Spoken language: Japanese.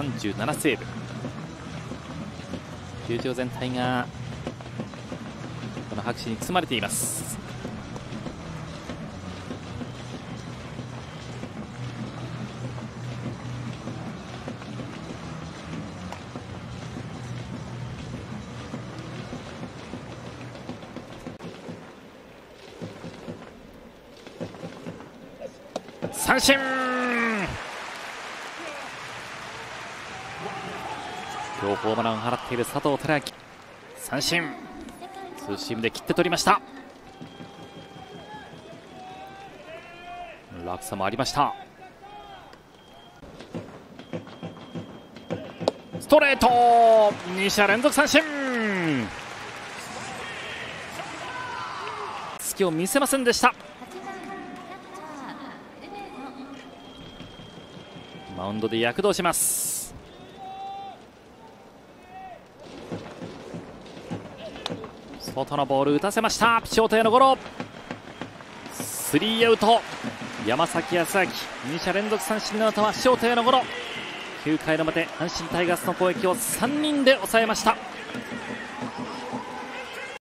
37セーブ。球場全体がこの拍手に包まれています。三振！今日ホームランを放っている佐藤輝明。三振。ツーシームで切って取りました。落差もありました。ストレート。2者連続三振。隙を見せませんでした。マウンドで躍動します。外のボール打たせました。ショートへのゴロ。スリーアウト。山崎康明。2者連続三振の後はショートへのゴロ。9回の表阪神タイガースの攻撃を3人で抑えました。